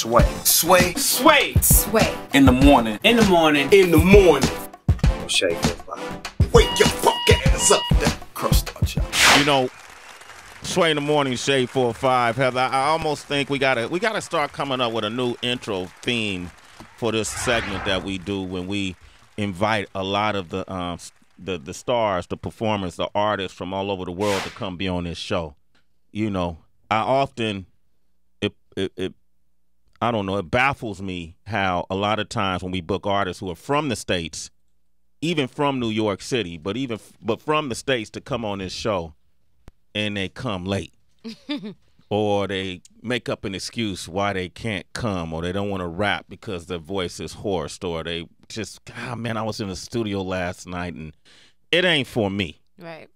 Sway. Sway. Sway. Sway. In the morning. In the morning. In the morning. Shake five. Wake your fuck ass up. That crust out y'all. You know, Sway in the morning, shade four or five. Heather, I almost think we gotta we gotta start coming up with a new intro theme for this segment that we do when we invite a lot of the um the the stars, the performers, the artists from all over the world to come be on this show. You know, I often it it, it I don't know, it baffles me how a lot of times when we book artists who are from the states, even from New York City, but even but from the states to come on this show and they come late. or they make up an excuse why they can't come or they don't want to rap because their voice is hoarse or they just God man, I was in the studio last night and it ain't for me. Right.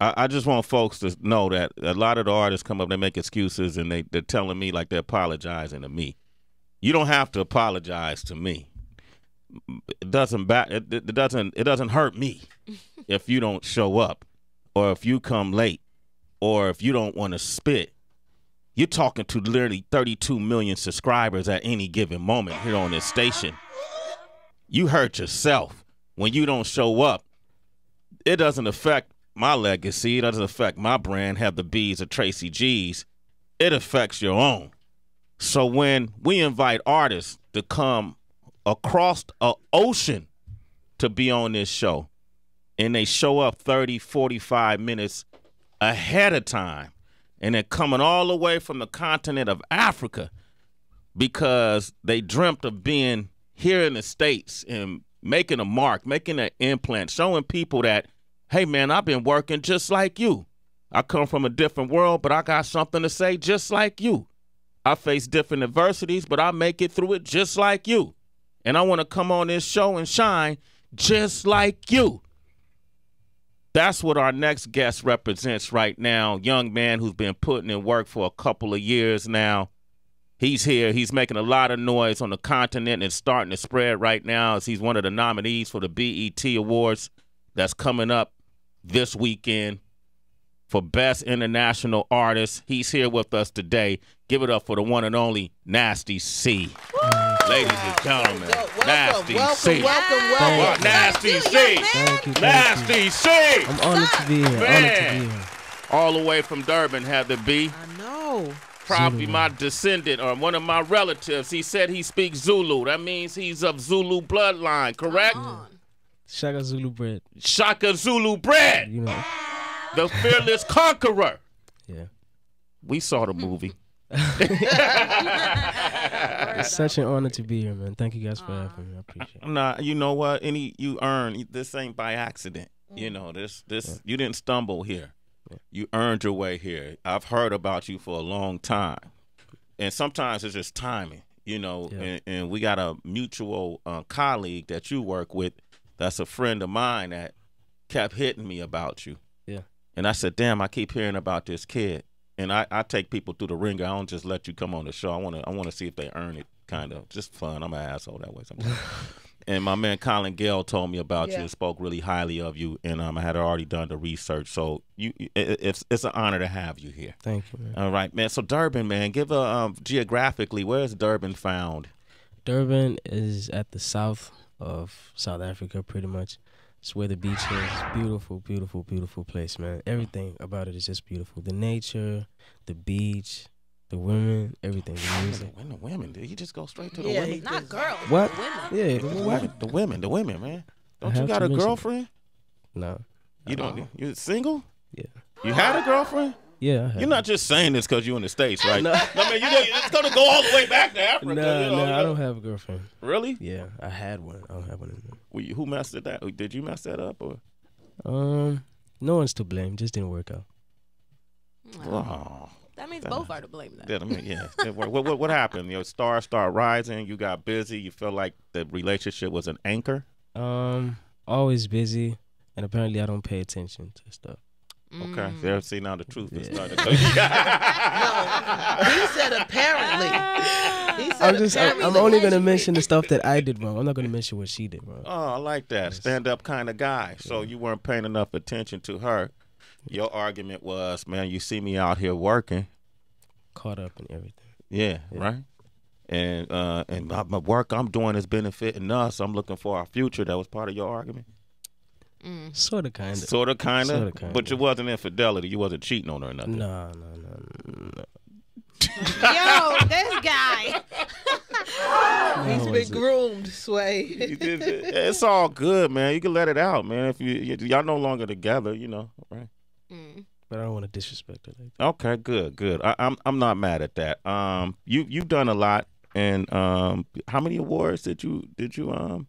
I, I just want folks to know that a lot of the artists come up, they make excuses and they, they're telling me like they're apologizing to me. You don't have to apologize to me. It doesn't ba- it, it doesn't it doesn't hurt me if you don't show up or if you come late or if you don't want to spit. You're talking to literally 32 million subscribers at any given moment here on this station. You hurt yourself when you don't show up. It doesn't affect my legacy. It doesn't affect my brand, Heather B's or Tracy G's. It affects your own. So when we invite artists to come across an ocean to be on this show, and they show up 30, 45 minutes ahead of time, and they're coming all the way from the continent of Africa because they dreamt of being here in the States and making a mark, making an implant, showing people that, hey man, I've been working just like you. I come from a different world, but I got something to say just like you. I face different adversities, but I make it through it just like you. And I want to come on this show and shine just like you. That's what our next guest represents right now. Young man who's been putting in work for a couple of years now. He's here. He's making a lot of noise on the continent and starting to spread right now as he's one of the nominees for the BET Awards that's coming up this weekend for Best International Artist. He's here with us today. Give it up for the one and only Nasty C. Ladies and gentlemen, Welcome, Nasty welcome, C. welcome, welcome. Well, Nasty C. Thank you. Thank Nasty you. C. I'm honored to be here. Honored to be here. All the way from Durban had to be. I know. Probably Zulu. my descendant or one of my relatives. He said he speaks Zulu. That means he's of Zulu bloodline, correct? Shaka Zulu bread. Shaka Zulu bread, You know. The fearless conqueror. Yeah. We saw the movie. It's such an honor to be here, man. Thank you guys for having me. I appreciate it. Nah, you know what? Any you earn this ain't by accident. You know this. This you didn't stumble here. You earned your way here. I've heard about you for a long time, and sometimes it's just timing. You know, Yeah. and, and we got a mutual uh, colleague that you work with. That's a friend of mine that kept hitting me about you. Yeah. And I said, "Damn, I keep hearing about this kid." And I, I take people through the ringer. I don't just let you come on the show. I want to I want to see if they earn it. Kind of just fun. I'm an asshole that way sometimes. and my man Colin Gale told me about you and spoke really highly of you. And um, I had already done the research. So you, it, it's it's an honor to have you here. Thank you, man. All right, man. So Durban, man, give a um, geographically where is Durban found? Durban is at the south of South Africa, pretty much. It's where the beach is. Beautiful, beautiful, beautiful place, man. Everything about it is just beautiful. The nature, the beach, the women, everything. The music. The women, women. Did you just go straight to the Yeah, women? he Not just- girls. What? Women. Yeah. The women, the women, the women, man. Don't you got a mention it. girlfriend? No. You don't. Uh-uh. You single? Yeah. You had a girlfriend? Yeah. I have You're not just saying this because you're in the states, right? No. I mean, you know, it's gonna go all the way back to Africa. No, you know, no, you I don't have a girlfriend. Really? Yeah, I had one. I don't have one anymore. Well, Who messed it that? Did you mess that up or? Um, no one's to blame. Just didn't work out. Oh, That means That- both are to blame then. that, I mean, yeah. What, what, what happened? Your stars start rising. You got busy. You felt like the relationship was an anchor. Um, always busy, and apparently I don't pay attention to stuff. Mm. Okay. There, see now the truth is starting to come. He said apparently. He said I'm just. I'm, I'm only gonna mention the stuff that I did wrong. I'm not gonna mention what she did wrong. Oh, I like that. Stand up kind of guy. So you weren't paying enough attention to her. Your argument was, man, you see me out here working. Caught up in everything. Yeah, right. and uh, and my, my work I'm doing is benefiting us. I'm looking for our future. That was part of your argument. Sort of, kind of. Sort of, kind Sorta, kinda. but it wasn't infidelity. You wasn't cheating on her or nothing. No, no, no, no. Yo, this guy. He's was been groomed, Sway. You did it. it's all good, man. You can let it out, man. If you y- y'all no longer together, you know, right? But I don't want to disrespect her. Like Okay, good, good. I, I'm I'm not mad at that. Um, you you've done a lot, and um, how many awards did you did you um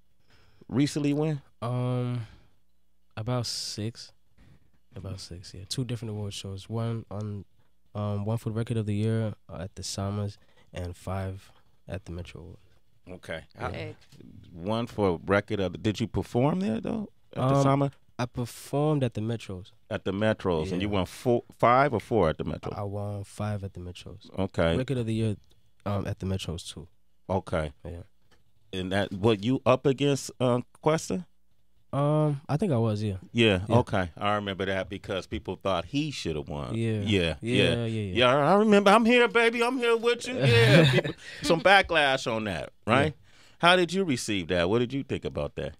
recently win? that. Um, about six. About six, yeah. Two different award shows. One on, um, one for the record of the year uh, at the SAMAs, and five at the Metro Awards. Okay, Big. one for record of. Did you perform there though at the Um, SAMA I performed at the Metros. at the Metros, and you won four, five or four at the Metro. I won five at the Metros. Okay, Record of the year, um, at the Metros too. okay, Yeah. and that what you up against, uh, Kwesta? Um, I think I was, yeah. Yeah, Yeah. okay. I remember that because people thought he should have won. Yeah. yeah, Yeah, yeah. yeah, yeah. Yeah, I remember. I'm here, baby. I'm here with you. Yeah. People- some backlash on that, right? How did you receive that? What did you think about that?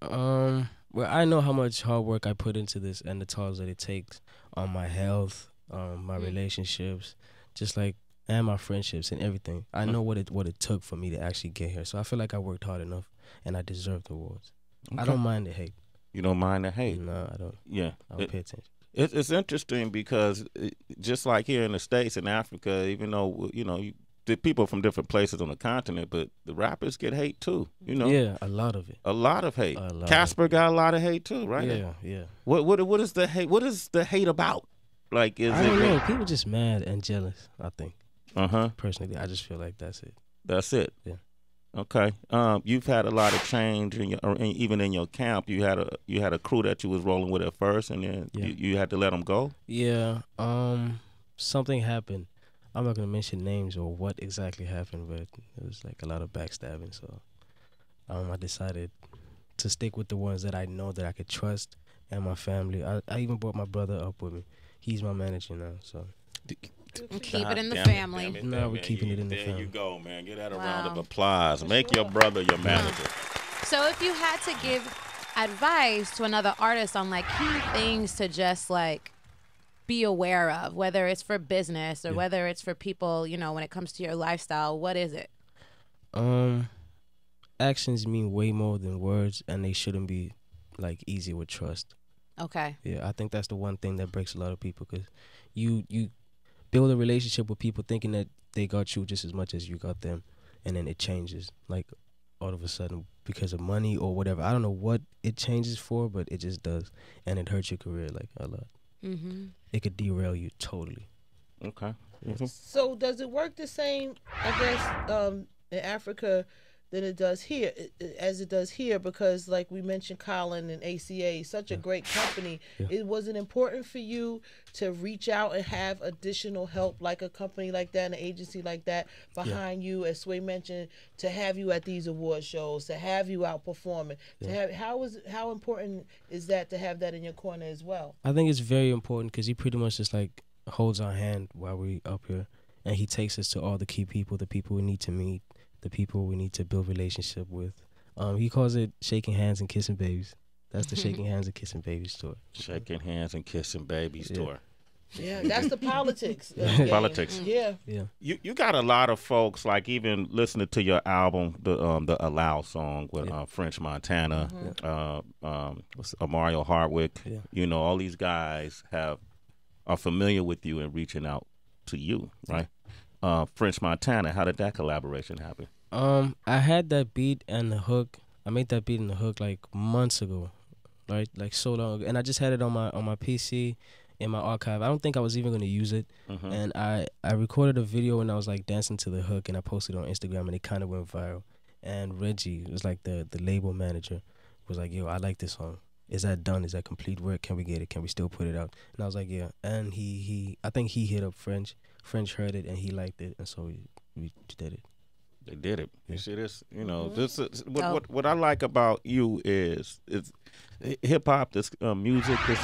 Um, well, I know how much hard work I put into this and the tolls that it takes on my health, um, my relationships, just like and my friendships and everything. I know what it what it took for me to actually get here. So I feel like I worked hard enough and I deserve the awards. I don't mind the hate. You don't mind the hate? No, I don't. Yeah. I don't It- pay attention. It's it's interesting because it, just like here in the states in Africa, even though you know you, the people from different places on the continent, but the rappers get hate too. You know, Yeah, a lot of it. a lot of hate. Lot. Cassper got a lot of hate too, right? Yeah, yeah. What what what is the hate? What is the hate about? Like is I don't know. People just mad and jealous. I think Uh huh. personally, I just feel like that's it. That's it. Yeah. Okay. Um, you've had a lot of change in your, or in, even in your camp. You had a you had a crew that you was rolling with at first, and then Yeah. you, you had to let them go. Yeah, um, something happened. I'm not gonna mention names or what exactly happened, but it was like a lot of backstabbing. So, um, I decided to stick with the ones that I know that I could trust and my family. I, I even brought my brother up with me. He's my manager now. So, Keep it in the Damn family. damn it, No, damn we're it. keeping You- it in the There you go, man. Get that a round of Wow. applause. Make your brother your manager. So if you had to give advice to another artist on like key things to just like be aware of, whether it's for business or whether it's for people, you know, when it comes to your lifestyle, what is it? um, actions mean way more than words, and they shouldn't be like easy with trust. Okay. Yeah, I think that's the one thing that breaks a lot of people because you you build a relationship with people thinking that they got you just as much as you got them, and then it changes like all of a sudden because of money or whatever. I don't know what it changes for, but it just does, and it hurts your career like a lot. Mm-hmm. It could derail you totally. Okay. So does it work the same, I guess, um, in Africa than it does here, as it does here? Because, like we mentioned, Colin and ACA, such a great company. It was it important for you to reach out and have additional help, like a company like that, an agency like that, behind you, as Sway mentioned, to have you at these award shows, to have you out performing, to have how is how important is that to have that in your corner as well? I think it's very important because he pretty much just like holds our hand while we up here, and he takes us to all the key people, the people we need to meet, the people we need to build relationship with. Um, he calls it shaking hands and kissing babies. That's the shaking hands and kissing babies tour. Shaking hands and kissing babies Yeah. tour. Yeah, that's the politics. of the. Politics. Yeah. Yeah. You you got a lot of folks like even listening to your album, the um the Allow song with Yeah. uh, French Montana, uh, um what's- Mario Hardwick. Yeah. You know, all these guys have are familiar with you and reaching out to you, right? Uh, French Montana, how did that collaboration happen? Um, I had that beat and the hook. I made that beat and the hook like months ago, right? Like so long ago, and I just had it on my on my PC in my archive. I don't think I was even gonna use it, Mhm. and I I recorded a video and I was like dancing to the hook, and I posted it on Instagram, and it kind of went viral. And Reggie was like the the label manager, was like, "Yo, I like this song. Is that done? Is that complete work? Can we get it? Can we still put it out?" And I was like, "Yeah." And he he I think he hit up French. French heard it and he liked it, and so we we did it. They did it. You see this? You know, Mm-hmm. this is what, Dope. what what I like about you is is hip hop. This uh, music, this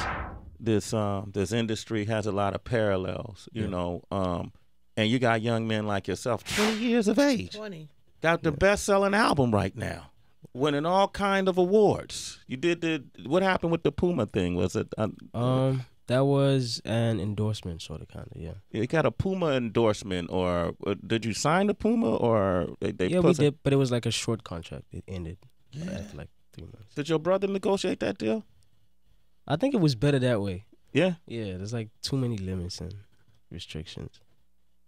this um this industry has a lot of parallels. You Yeah. know, um, and you got young men like yourself, 20 years of age, Twenty. got the best-selling album right now, winning all kind of awards. You did the what happened with the Puma thing? Was it? Uh, Um, that was an endorsement, sort of, kind of, yeah. you got a Puma endorsement, or uh, did you sign the Puma, or they, they yeah, we put did, but it was like a short contract. It ended after like three months. Did your brother negotiate that deal? I think it was better that way. Yeah, Yeah, there's like too many limits and restrictions.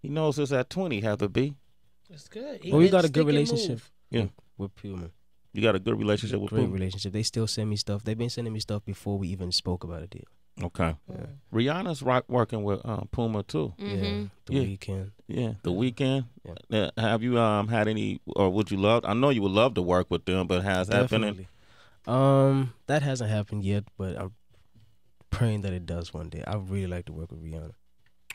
he knows it's at 20. Have to be. That's good. But we got a good relationship. move. Yeah. with Puma. You got a good relationship with Great Puma. relationship. They still send me stuff. They've been sending me stuff before we even spoke about a deal. Okay. Yeah. Rihanna's rock working with uh, Puma too. Mm-hmm. Yeah, the Yeah. Weeknd. Yeah, the Weeknd. Yeah. Uh, have you um had any, or would you love? I know you would love to work with them, but has that been? Um, that hasn't happened yet, but I'm praying that it does one day. I really like to work with Rihanna.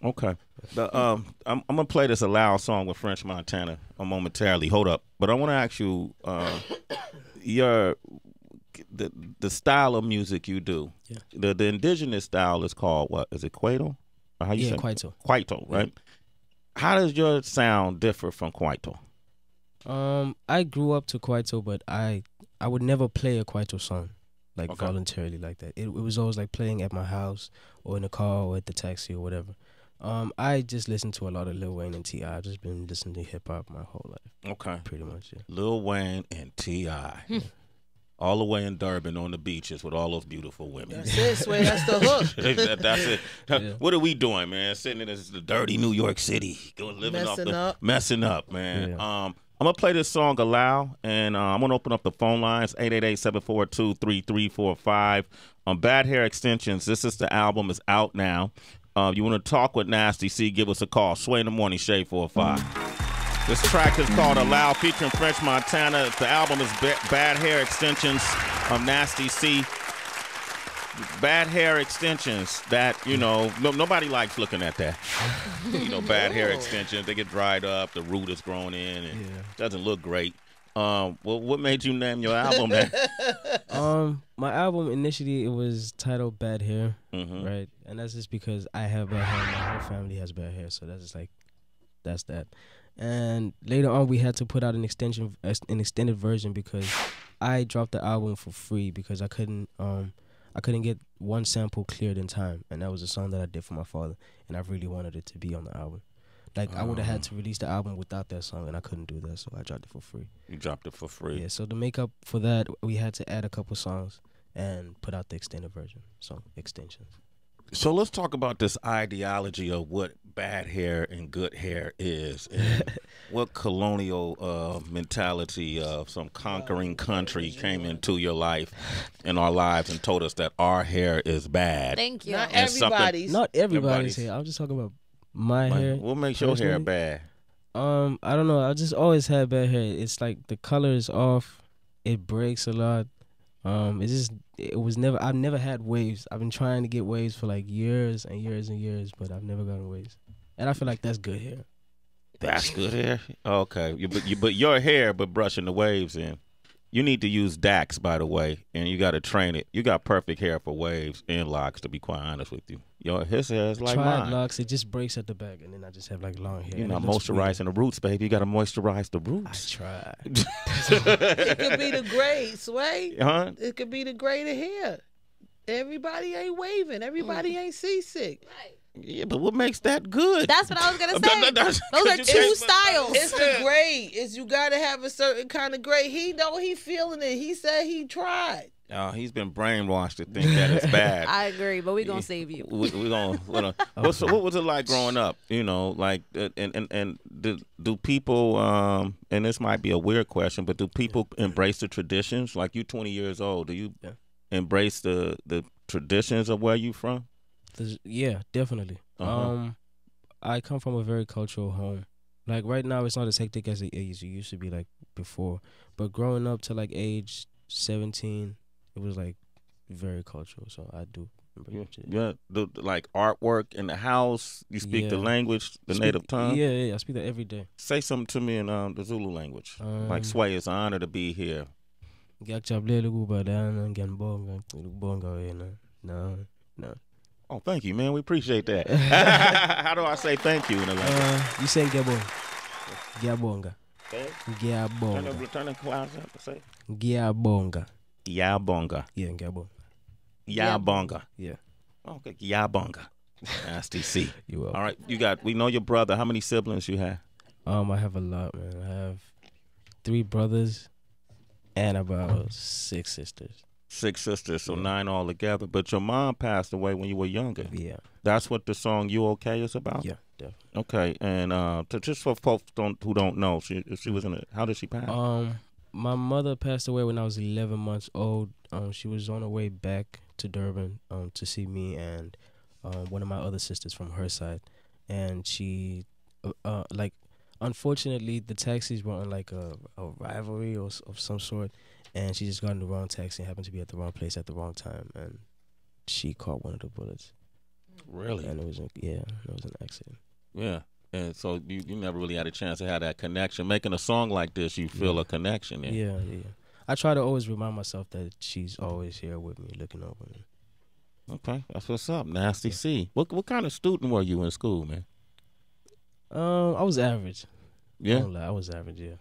Okay. The, um, I'm, I'm gonna play this a loud song with French Montana momentarily. Hold up, but I want to ask you, uh, your the the style of music you do. Yeah. The the indigenous style is called what? Is it Kwaito? Or how you Yeah, say? Kwaito, right? How does your sound differ from Kwaito? Um, I grew up to Kwaito, but I I would never play a Kwaito song like Okay. voluntarily like that. It, it was always like playing at my house or in the car or at the taxi or whatever. Um, I just listened to a lot of Lil Wayne and Ti. I've just been listening to hip hop my whole life, Okay. pretty much. Yeah. Lil Wayne and Ti. All the way in Durban on the beaches with all those beautiful women. That's it, Sway. That's the hook. That- that's it. Yeah. What are we doing, man? Sitting in this dirty New York City, going living off Messing the up. messing up, man. Yeah. Um, I'm gonna play this song aloud, and uh, I'm gonna open up the phone lines 888-742-3345. Um, Bad Hair Extensions. This is the album. is out now. Uh, you want to talk with Nasty C? Give us a call. Sway in the morning, shade four or five. This track is called Allow, featuring French Montana. The album is Ba- Bad Hair Extensions of Nasty C. Bad hair extensions that, you know, no, nobody likes looking at that. you know, bad hair extensions, they get dried up, the root is grown in, and Yeah. doesn't look great. Um, well, what made you name your album that? Um, my album initially it was titled Bad Hair, Mhm. right? And that's just because I have bad hair. My whole family has bad hair, so that's just like, that's that. And later on, we had to put out an extension, an extended version because I dropped the album for free because I couldn't, um, I couldn't get one sample cleared in time, and that was a song that I did for my father, and I really wanted it to be on the album. Like I would have had to release the album without that song, and I couldn't do that, so I dropped it for free. You dropped it for free. Yeah, so to make up for that, we had to add a couple songs and put out the extended version, song extensions. So let's talk about this ideology of what bad hair and good hair is, and what colonial uh, mentality of some conquering country came into your life and our lives and told us that our hair is bad. Thank you. Not And everybody's. Not everybody's Everybody's- hair. I'm just talking about my Like, hair. what makes your hair bad? Um, I don't know. I just always had bad hair. It's like the color is off. It breaks a lot. Um, it's just it was never. I've never had waves. I've been trying to get waves for like years and years and years, but I've never gotten waves. And I feel like that's good hair. That's good hair. Okay, you, but you, but your hair, but brushing the waves in. You need to use Dax, by the way, and you got to train it. You got perfect hair for waves and locks. To be quite honest with you, your his hair is like Tried mine. locks. It just breaks at the back, and then I just have like long hair. You're not it looks weird. moisturizing the roots, baby. You got to moisturize the roots. I roots. tried. It could be the grade, Sway. huh? It could be the grade of hair. Everybody ain't waving. Everybody mm. ain't seasick. Yeah, but what makes that good? That's what I was gonna say. Those are two styles. It's the grade. It's you gotta have a certain kind of grade. He know he feeling it. He said he tried. Oh, he's been brainwashed to think that it's bad. I agree, but we're gonna save you. we, we gonna, we gonna what's, what was it like growing up? You know, like uh, and and and do, do people um and this might be a weird question, but do people embrace the traditions? Like you, twenty years old, do you Yeah. embrace the the traditions of where you from? There's- yeah, definitely. Uh-huh. Um, I come from a very cultural home. Like right now, it's not as hectic as it, used to be like before. But growing up to like age seventeen, it was like very cultural. So I do. embrace. Yeah, the, like artwork in the house. You speak the language, the Speak- native tongue. Yeah, yeah, yeah, I speak that every day. Say something to me in um, the Zulu language. like Um, Sway, it's an honor to be here. Ngiyajabulele ukuba lana ngiyanibonga ukubonga wena. No, no. Oh, thank you, man. We appreciate that. How do I say thank you in a language? Uh, you saying Gabon? Giabonga. Okay. Turn Giabonga. the, turn the clouds up. Say. Giabonga. Yabonga. Yeah, Gabon. Yabonga. Yeah. Okay. Yabonga. Nasty C. You will. All right. You got. We know your brother. How many siblings you have? Um, I have a lot, man. I have three brothers and about six sisters. Six sisters, so nine altogether. But your mom passed away when you were younger. Yeah. That's what the song "You Okay" is about. Yeah, definitely. Okay, and uh, to, just for folks don't who don't know, she she was in a. How did she pass? Um, my mother passed away when I was 11 months old. Um, she was on her way back to Durban um to see me and um one of my other sisters from her side, and she uh, uh like unfortunately the taxis were on like a, a rivalry or of some sort, and she just got in the wrong taxi and happened to be at the wrong place at the wrong time, and she caught one of the bullets, really? and it was a, yeah, it was an accident. Yeah. And so you, you never really had a chance to have that connection. Making a song like this, you feel a connection. Yeah, Yeah. yeah. yeah. I try to always remind myself that she's always here with me, looking over me. Okay, that's what's up. Nasty C. What what kind of student were you in school, man? Um, I was average. Yeah. won't I was average. Yeah.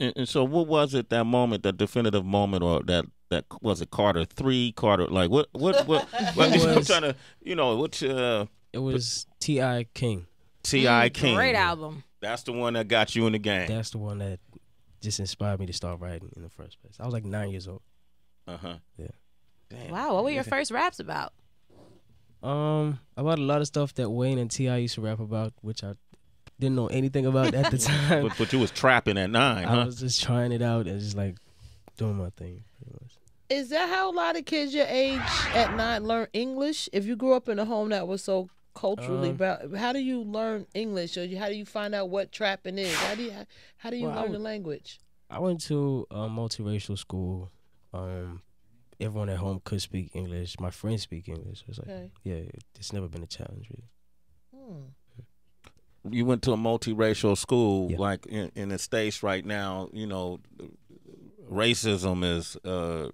And, and so, what was it that moment, that definitive moment, or that that was it? Carter three, Carter. Like what? What? What? what It I'm was- trying to, you know, what? Uh, It was T.I. King. T.I. Mm, King. Great album. That's the one that got you in the game. That's the one that just inspired me to start writing in the first place. I was like nine years old. Uh huh. Yeah. Damn. Wow, what were your first raps about? Um, about a lot of stuff that Wayne and T.I. used to rap about, which I didn't know anything about at the time. But, but you was trapping at nine, I huh? was just trying it out and just like doing my thing. Is that how a lot of kids your age at nine learn English? If you grew up in a home that was so culturally, Um, about, how do you learn English, or how do you find out what trapping is? How do you how do you Well, I learn the language? I went to a multiracial school. Um, everyone at home could speak English. My friends speak English. It's like, Okay. yeah, it's never been a challenge really. Hmm. You went to a multiracial school, Yeah. like in, in the states right now. You know, racism is, uh,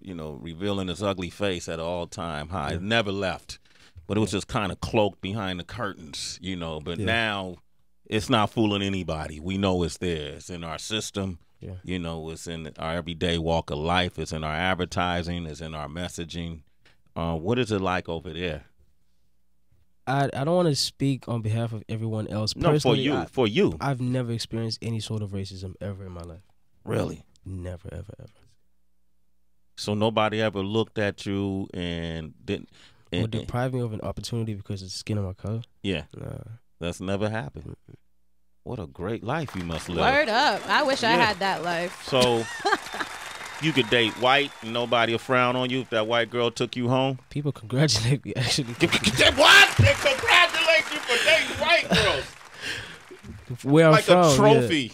you know, revealing its ugly face at all time high. It never left, but it was just kind of cloaked behind the curtains, you know. But Yeah. now, it's not fooling anybody. We know it's there. It's in our system. Yeah. You know, it's in our everyday walk of life. It's in our advertising. It's in our messaging. Uh, what is it like over there? I I don't want to speak on behalf of everyone else. No, for you, I, for you, I've never experienced any sort of racism ever in my life. really. Never, ever, ever. So nobody ever looked at you and didn't. Or And, and- deprive me of an opportunity because of the skin of my color. yeah, Nah. that's never happened. What a great life you must live. Word up. I wish I had that life. So you could date white, and nobody will frown on you if that white girl took you home. People congratulate me actually. what? They congratulate you for dating white girls Where I'm like from, a trophy.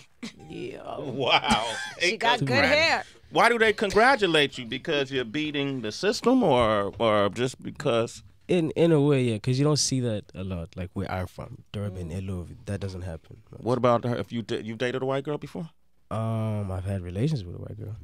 Yeah. Wow. She They got good congrat- hair. Why do they congratulate you? Because you're beating the system, or or just because? In in a way, yeah, because you don't see that a lot. Like where I'm from, Durban, Eluv, that doesn't happen. much. What about her? If you da- you dated a white girl before? Um, I've had relations with a white girl.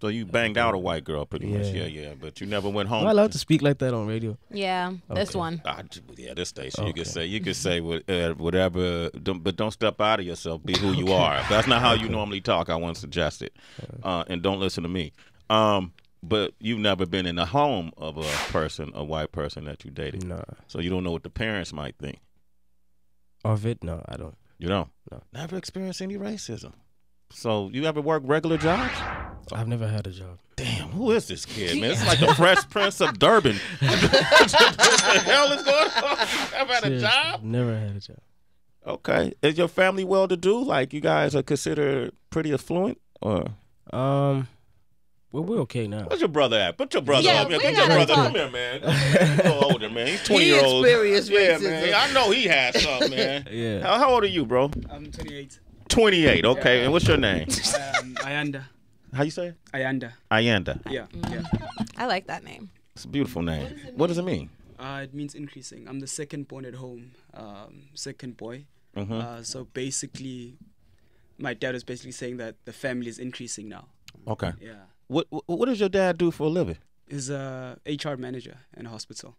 So you banged out a white girl, pretty much. Yeah. Yeah, yeah. But you never went home. Am I allowed to speak like that on radio? Yeah, this Okay. one. Ah, j- yeah, this station you can Okay. say you can say what, uh, whatever, don't, but don't step out of yourself. Be who you are. If that's not how you normally talk, I wouldn't suggest it. Uh, and don't listen to me. Um, but you've never been in the home of a person, a white person that you dated, Nah. so you don't know what the parents might think. Of it, no, I don't. You don't. No. Never experienced any racism. So you ever work regular jobs? I've never had a job. Damn, who is this kid, man? It's like the Fresh Prince of Durban. what the hell is going on? You ever had a job? Never had a job. Okay. Is your family well to do? Like you guys are considered pretty affluent? Or Um, well, we're okay now. where's your brother at? Put your brother Yeah, up here. we Get your gotta brother. talk. Come here, man. He's a little older, man. He's 20 He year old. experienced Yeah, racism. man. I know he has something, man. Yeah. How, how old are you, bro? I'm 28. 28. Okay. And what's your name? Um, Ayanda. How you say it? Ayanda. Ayanda. Yeah. Yeah. I like that name. It's a beautiful name. What does it mean? Uh, it means increasing. I'm the second born at home, um, second boy. Mhm. Uh, so basically, my dad was basically saying that the family is increasing now. Okay. Yeah. What, what What does your dad do for a living? He's a HR manager in a hospital.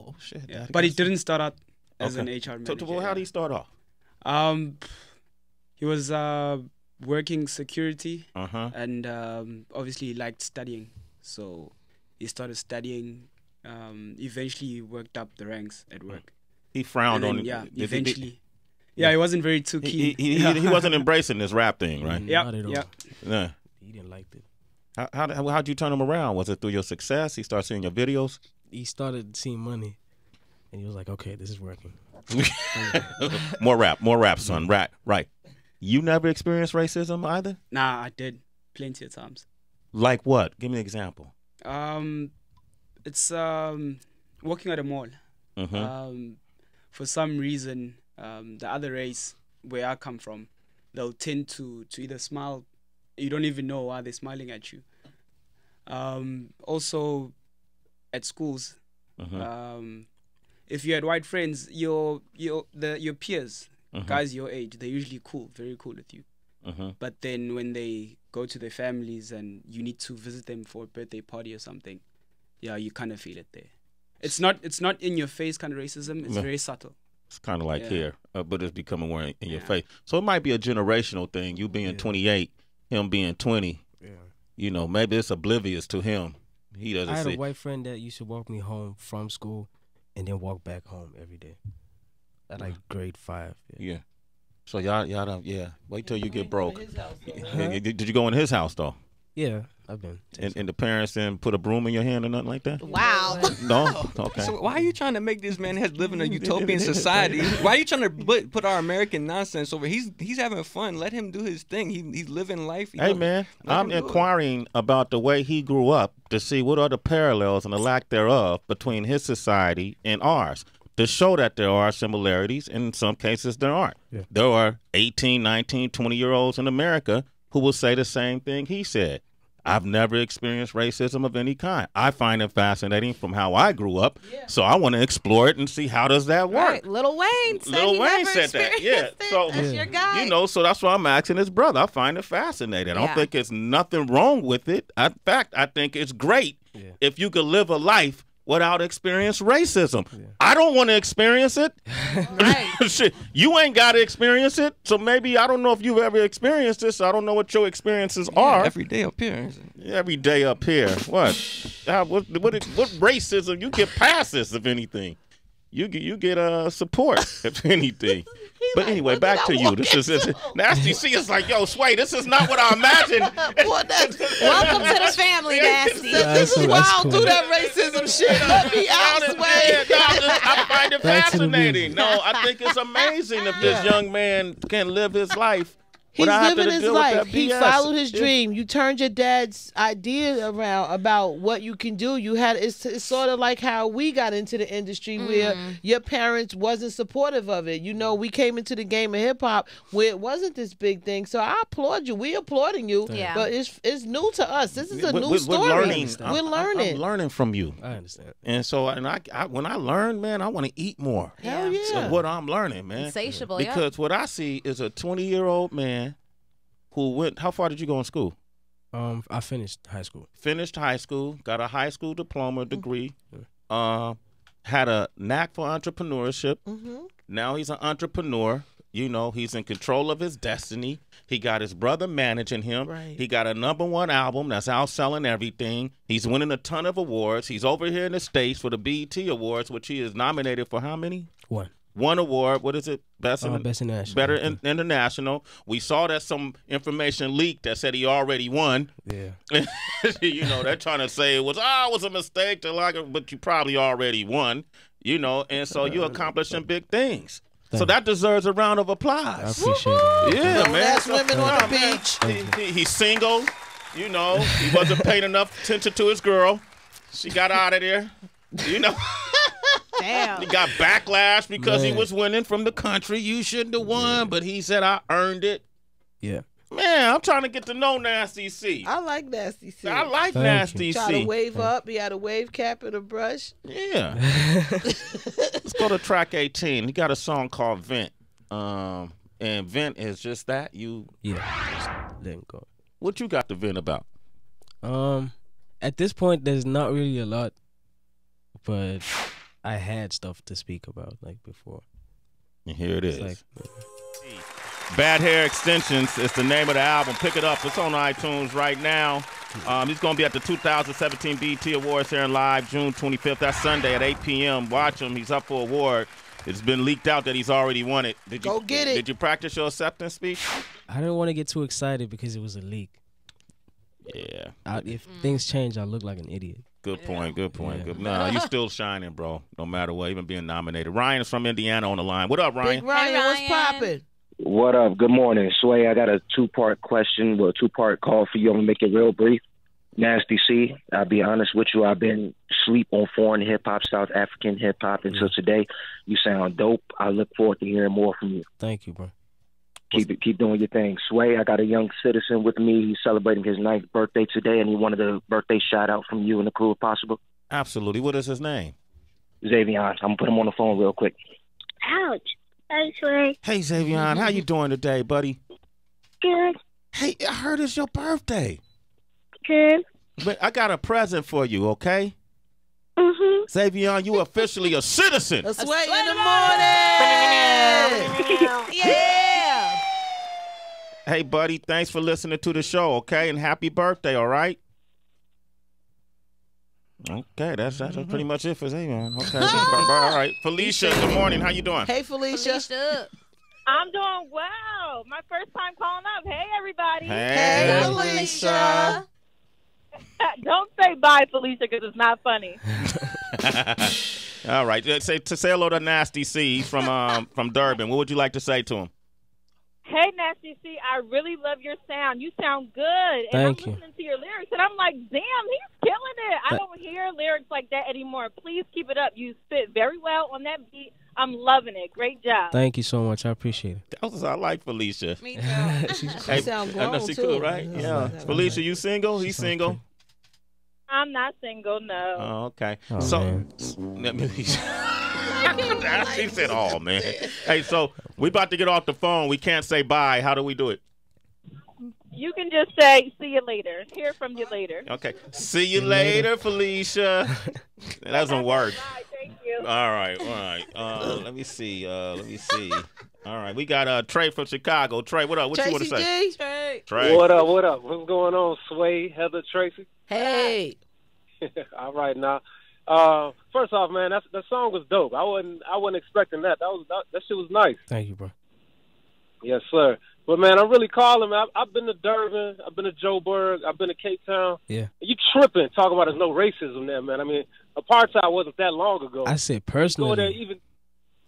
Oh shit! Yeah. But he didn't start out as Okay. an HR manager. so well, how did he start off? Um, he was uh, working security, Uh huh. and um, obviously he liked studying. So he started studying. Um, eventually, he worked up the ranks at work. He frowned And then, on. yeah, did he- did- eventually. Yeah, he wasn't very too He, keen. he, he, he wasn't embracing this rap thing, right? Yeah, Not at all. yeah. Yeah. He didn't like it. How, how, how, how'd you turn him around? Was it through your success? He started seeing your videos? He started seeing money, and he was like, "Okay, this is working." more rap, more rap, son. Rap, right. You never experienced racism either? Nah, I did plenty of times. Like what? Give me an example. Um, it's um, working at a mall. hmm Um, for some reason, um, the other race where I come from, they'll tend to to either smile. You don't even know why they're smiling at you. Um, also, at schools, hmm um, if you had white friends, your your the your peers, Mhm. guys your age, they're usually cool, very cool with you. hmm But then when they go to their families and you need to visit them for a birthday party or something, yeah, you kind of feel it there. It's not it's not in your face kind of racism. It's Yeah. very subtle. It's kind of like Yeah. here, uh, but it's becoming more in, in your Yeah. face. So it might be a generational thing. You being Yeah. 28, him being 20. Yeah. You know, maybe it's oblivious to him. He doesn't I had see. a white friend that used to walk me home from school, and then walk back home every day. At like grade five. Yeah. Yeah. So y'all, y'all don't. Yeah. Wait till you get broke. His house, though, huh? Did did you go in his house though? Yeah, I've been. And, and the parents didn't put a broom in your hand or nothing like that? Wow. No. Okay. So why are you trying to make this man has live in a utopian society? Why are you trying to put, put our American nonsense over? He's he's having fun. Let him do his thing. He he's living life. you Hey know. man, I'm him do it. inquiring about the way he grew up to see what are the parallels and the lack thereof between his society and ours. To show that there are similarities, and in some cases there aren't. Yeah. There are 18, 19, 20 year olds in America who will say the same thing he said. I've never experienced racism of any kind. I find it fascinating from how I grew up, so I want to explore it and see how does that work. Right. Lil Wayne said Lil he Wayne never said that, yeah. it. So- That's your guy. You know, so that's why I'm asking his brother. I find it fascinating. I don't Yeah. think it's nothing wrong with it. In fact, I think it's great Yeah. if you could live a life without experience racism. I don't want to experience it. Right. Shit, you ain't got to experience it. So maybe I don't know if you've ever experienced this. I don't know what your experiences are every day up here. every day up here. What? How, what, what? What racism? You get passes, if anything. You get you get uh support, if anything. But like, anyway, back to you. This is into? this, nasty. C is like, yo, Sway. This is not what I imagined. Boy, that's, Welcome to the family, Nasty. Yeah, this is that's why I don't cool. do that racism shit. Let me out, Yeah, Sway. no, I'm just- I find it Back to the fascinating. No, I think it's amazing if this young man can live his life. He's living his life. He followed his Yeah. dream. You turned your dad's idea around about what you can do. You had it's, it's sort of like how we got into the industry where mm-hmm. your parents wasn't supportive of it. You know, we came into the game of hip hop where it wasn't this big thing. So I applaud you. We applauding you. Yeah. But it's it's new to us. This is a We- new we- we're story. learning. We're I'm- I'm- learning. I'm learning from you. I understand. And so, and I, I when I learn, man, I want to eat more. Hell Yeah. yeah. of what I'm learning, man. Insatiable, yeah. Because what I see is a 20 year old man who went. How far did you go in school? Um, I finished high school. Finished high school, got a high school diploma Mm. degree, uh, had a knack for entrepreneurship. hmm Now he's an entrepreneur. You know, he's in control of his destiny. He got his brother managing him. Right. He got a number one album that's outselling everything. He's winning a ton of awards. He's over here in the States for the BET Awards, which he is nominated for how many? One. One award. What is it? Best, Uh, in, best international. Better in, International. We saw that some information leaked that said he already won. Yeah. you know, they're trying to say it was, oh, it was a mistake to like it, but you probably already won. You know, and so you're accomplishing big things. So that deserves a round of applause. I applause. appreciate it. Yeah, Don't man. ask women on the beach. He, he- he's single. You know, he wasn't paying enough attention to his girl. She got out of there. You know, Damn. he got backlash because he was winning from the country. You shouldn't have won, but he said I earned it. Yeah. Man, I'm trying to get to know Nasty C. I like nasty C. I like Thank Nasty Try C. to wave up. He had a wave cap and a brush. Yeah. Let's go to track 18. He got a song called Vent. Um, and Vent is just that. You yeah. Just letting go. what you got to vent about? Um, at this point, there's not really a lot, but I had stuff to speak about like before. And here it is. It's like Bad Hair Extensions is the name of the album. Pick it up. It's on iTunes right now. Um, he's going to be at the 2017 BET Awards here in live June 25th. That's Sunday at 8 p.m. Watch him. He's up for award. It's been leaked out that he's already won it. Did you Go get it. Did you practice your acceptance speech? I didn't want to get too excited because it was a leak. Yeah. I, if things change, I look like an idiot. Good point. Good point. Yeah. Good. No, you still shining, bro. No matter what, even being nominated. Ryan is from Indiana on the line. What up, Ryan? Big Ryan, what's Ryan. popping? What up? Good morning, Sway. I got a two part question, well, two part call for you. I'm gonna make it real brief. Nasty C, I'll be honest with you. I've been sleep on foreign hip hop, South African hip hop until mm. today. You sound dope. I look forward to hearing more from you. Thank you, bro. Keep it, keep doing your thing. Sway, I got a young citizen with me. He's celebrating his ninth birthday today, and he wanted a birthday shout out from you and the crew, if possible. Absolutely. What is his name? Xavier, I'm gonna put him on the phone real quick. Ouch. Thanks, Ray. Hey, Xavier, how you doing today, buddy? Good. Hey, I heard it's your birthday. Good. But I got a present for you, okay? Mm-hmm. Xavier, you officially a citizen. A sway in the morning. Yeah. Hey, buddy, thanks for listening to the show, okay? And happy birthday, all right? Okay, that's that's pretty much it for Xavier. Okay, all right. Felicia, good morning. How you doing? Hey, Felicia. Felicia. I'm doing well. My first time calling up. Hey, everybody. Hey, Hey. Felicia. Don't say bye, Felicia, because it's not funny. all right. Say to say hello to Nasty C. From um from Durban. What would you like to say to him? Hey, Nasty C, I really love your sound. You sound good. And Thank I'm you. listening to your lyrics, and I'm like, damn, he's killing it. I don't hear lyrics like that anymore. Please keep it up. You spit very well on that beat. I'm loving it. Great job. Thank you so much. I appreciate it. That was I like Felicia. Me too. Hey, sound I know grown, she too. cool, right? Yeah. Yeah. Felicia, you single? He's single. pretty- I'm not single, no. Oh, okay. Oh, so, man. let me- she said, "Oh man." Hey, so we about to get off the phone. We can't say bye. How do we do it? You can just say, see you later. Hear from you later. Okay. See you later, Felicia. That doesn't work. Bye. Thank you. All right, all right. Uh, let me see. Uh, let me see. All right, we got uh Trey from Chicago. Trey, what up? What you want to say? Trey. Trey. What up? What up? What's going on, Sway, Heather, Tracy? Hey. All right now. Uh, first off, man, that that song was dope. I wasn't I wasn't expecting that. That was that, that shit was nice. Thank you, bro. Yes, sir. But man, I'm really calling. Man. I've, I've been to Durban. I've been to Joburg. I've been to Cape Town. Yeah. You tripping? Talking about there's no racism there, man. I mean, apartheid wasn't that long ago. I said Go there personally, even.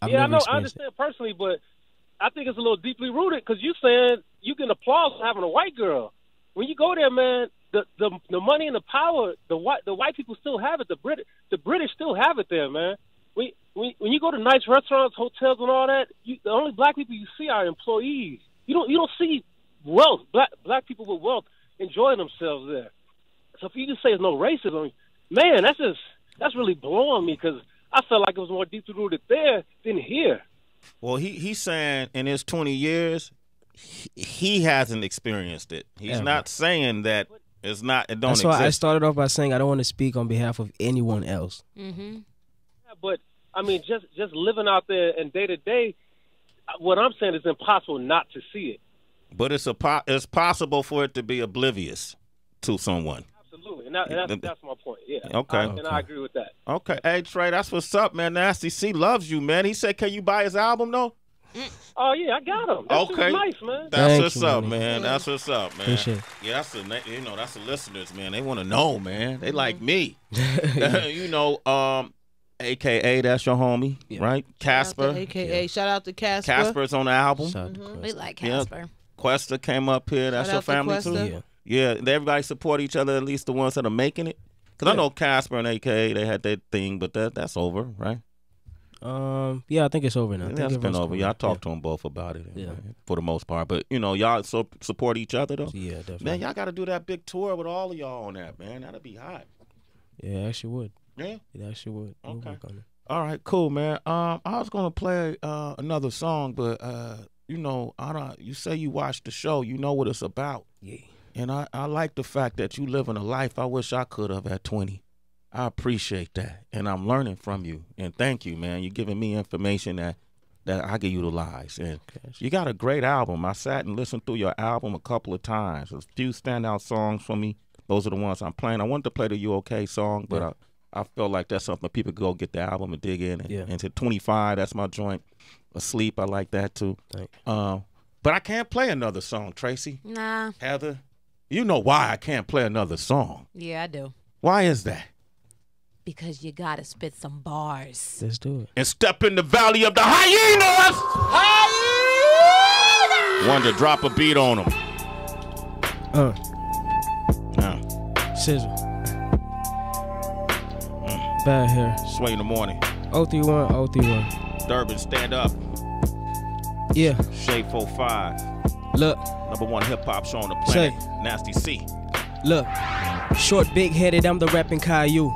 I've yeah, I know. I experienced it. understand personally, but I think it's a little deeply rooted because you saying you can applaud for having a white girl. When you go there, man, the the the money and the power, the white the white people still have it. The Brit the British still have it there, man. When when when you go to nice restaurants, hotels, and all that, you, the only black people you see are employees. You don't you don't see wealth black black people with wealth enjoying themselves there. So if you just say there's no racism, man, that's just that's really blowing me because I felt like it was more deeply rooted there than here. Well, he he's saying in his 20 years, he, he hasn't experienced it. He's Ever. not saying that it's not. It don't That's why I started off by saying I don't want to speak on behalf of anyone else. Mm-hmm. Yeah, but I mean, just just living out there and day to day, what I'm saying is impossible not to see it. but it's a po- it's possible for it to be oblivious to someone. Absolutely, and, that, and that's that's my point. Yeah. Okay. I- and I agree with that. Okay, hey Trey, that's what's up, man. Nasty C loves you, man. He said, "Can you buy his album, though?" Oh yeah, I got them. That's Okay. nice, man. That's Thank what's you, up, Manny. man. That's what's up, man. Appreciate. Yeah, that's the you know that's the listeners, man. They want to know, man. They like me. You know, um, AKA that's your homie, Yeah. right? Cassper. AKA. Shout out to Cassper. Cassper's on the album. Shout out to Mhm. We Chris. like Yeah. Cassper. Kwesta came up here. That's Shout your out to family too. Yeah. Yeah, everybody support each other. At least the ones that are making it. Cause I know Cassper and AKA they had their thing, but that that's over, right? Um. Yeah, I think it's over now. I think That's been over. Yeah, I talked to them both about it. Yeah. for the most part. But you know, y'all so support each other though. Yeah, definitely. Man, y'all got to do that big tour with all of y'all on that, man. That'll be hot. yeah, it actually would. Yeah. It actually would. We'll Okay. work on it. All right, cool, man. Um, I was gonna play uh another song, but uh, you know, I don't. You say you watched the show, you know what it's about, Yeah. and I I like the fact that you living a life I wish I could have at twenty. I appreciate that, and I'm learning from you. And thank you, man. You're giving me information that that I can utilize. And you got a great album. I sat and listened through your album a couple of times. A few standout songs for me. Those are the ones I'm playing. I wanted to play the "You Okay" song, but Yeah. I, I felt like that's something people could go get the album and dig in. And, Yeah. and to 25, that's my joint. Asleep, I like that too. Thank Um, but I can't play another song, Tracy. Nah. Heather, you know why I can't play another song? Yeah, I do. Why is that? Because you gotta spit some bars. Let's do it. and step in the valley of the hyenas. Wanted to drop a beat on them. Uh, Uh, sizzle. Bad hair. sway in the morning. 031, 031. Durban, stand up. Yeah. Shade 45. Look, Number one hip hop show on the Say. planet. Nasty C. look. Short, big headed, I'm the rapping Caillou.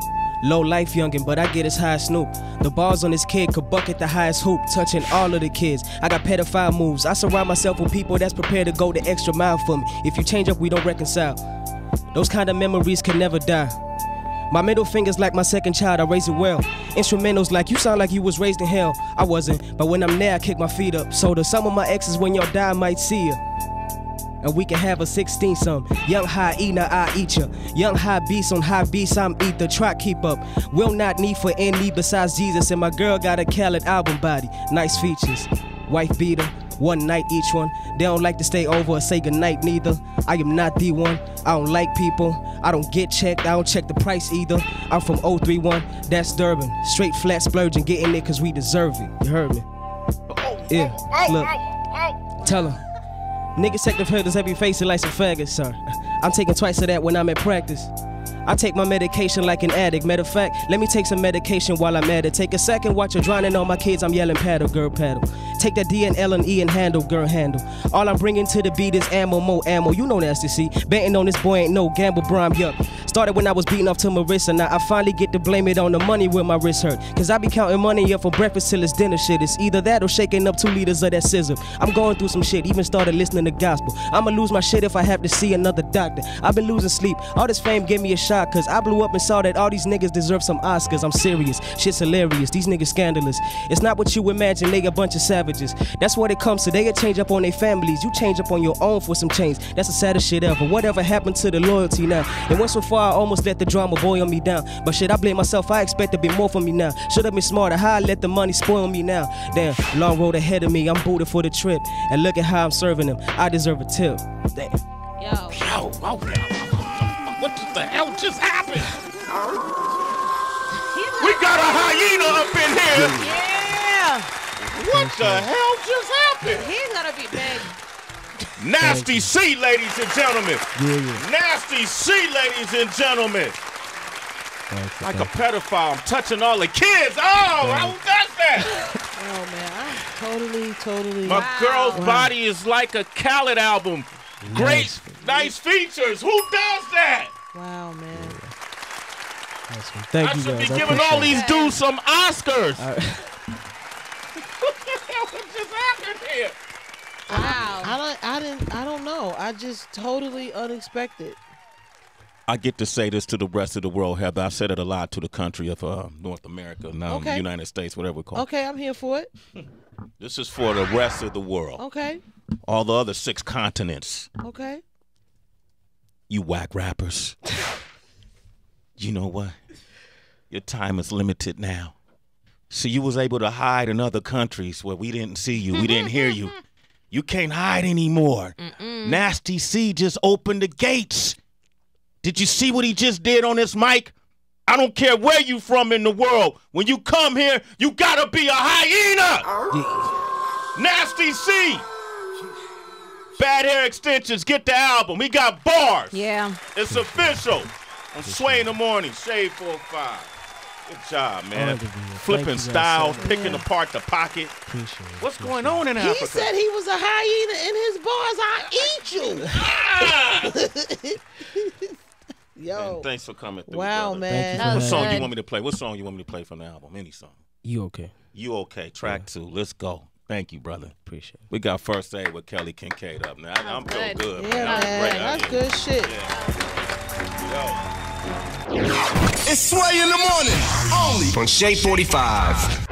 Low life youngin', but I get as high as Snoop. The bars on this kid could bucket the highest hoop, touching all of the kids. I got pedophile moves. I surround myself with people that's prepared to go the extra mile for me. If you change up, we don't reconcile. Those kind of memories can never die. My middle finger's like my second child, I raise it well. Instrumentals like you sound like you was raised in hell. I wasn't, but when I'm there, I kick my feet up. So to some of my exes, when y'all die, might see ya. And we can have a 16 some. Young high eater, I eat ya. Young high beast on high beast, I'm eat the Try keep up. Will not need for any besides Jesus. And my girl got a Khaled album body. Nice features. Wife beater. One night each one. They don't like to stay over or say goodnight neither. I am not the one. I don't like people. I don't get checked. I don't check the price either. I'm from 031. That's Durban. Straight flat splurging. Getting it cause we deserve it. You heard me? Oh, yeah. Look. Tell him. Niggas take the filters every face it like some faggots, sir. I'm taking twice of that when I'm at practice. I take my medication like an addict. Matter of fact, let me take some medication while I'm at it. Take a second, watch her drowning on my kids. I'm yelling paddle, girl, paddle. Take that D and L and E and handle, girl, handle. All I'm bringing to the beat is ammo, more ammo. You know nasty C. Betting on this boy ain't no gamble, Brom, yup. Started when I was beating off to Marissa. Now I finally get to blame it on the money where my wrist hurt. Cause I be counting money up for breakfast till it's dinner shit. It's either that or shaking up two liters of that scissor. I'm going through some shit, even started listening to gospel. I'ma lose my shit if I have to see another doctor. I've been losing sleep. All this fame gave me a shot, cause I blew up and saw that all these niggas deserve some Oscars. I'm serious. Shit's hilarious. These niggas scandalous. It's not what you imagine, they a bunch of savages. That's what it comes to. They change up on their families. You change up on your own for some change. That's the saddest shit ever. Whatever happened to the loyalty now? It went so far, I almost let the drama boil me down. But shit, I blame myself. I expect to be more from me now. Should have been smarter. How I let the money spoil me now? Damn, long road ahead of me. I'm booted for the trip. And look at how I'm serving them. I deserve a tip. Damn. Yo. Yo, wow. What the hell just happened? We got a hyena up in here. Yeah. What the hell just happened? He's gonna be big. Nasty C, ladies and gentlemen. Yeah, yeah. Nasty C, ladies and gentlemen. Thank you, Like a pedophile, I'm touching all the kids. Oh, how does that? Oh man, I'm totally, totally. My girl's Wow. body is like a Khaled album. Great, nice features. Who does that? Wow, man. Awesome. Thank I you should guys. be giving all appreciate these dudes some Oscars. it. I- what the hell just happened here? Wow. I don't, I didn't, I don't know. I just totally unexpected. I get to say this to the rest of the world, Heather. I've said it a lot to the country of uh, North America, now Okay. United States, whatever we call it. Okay, I'm here for it. This is for the rest of the world. Okay, All the other six continents. okay. You whack rappers. you know what? Your time is limited now. So you was able to hide in other countries where we didn't see you, we didn't hear you. You can't hide anymore. Nasty C just opened the gates. Did you see what he just did on this mic? I don't care where you from in the world. When you come here, you gotta be a hyena. Nasty C. Bad hair extensions. Get the album. He got bars. Yeah. It's official. I'm Sway in the morning, Shade 45. Good job, man. Honored to be here. Thank Flipping you guys so styles, much. picking apart the pocket. Appreciate. What's appreciate going on in Africa? He said he was a hyena in his bars. I eat you. Ah! Yo. Man, thanks for coming through. Wow, brother. man. That What was song you want me to play? What song you want me to play from the album? Any song. You okay? You okay? Track two. Let's go. Thank you, brother. Appreciate it. We got first aid with Kelly Kincaid up now. I, I'm feeling good. good. Yeah, man. Man. That's good shit. Yeah. Yo. It's Sway in the morning, only on Shade 45.